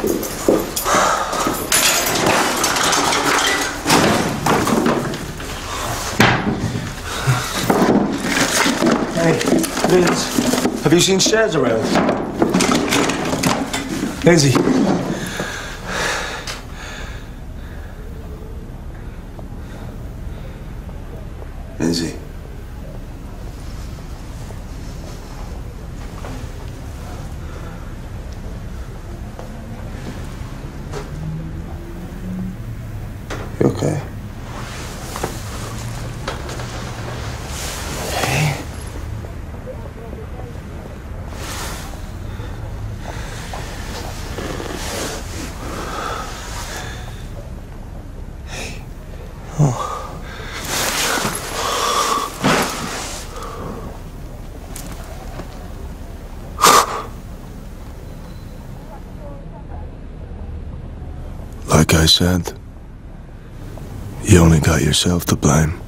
Hey, Liz, have you seen Shaz around? Lindsay. Lindsay. Okay? Like I said, you only got yourself to blame.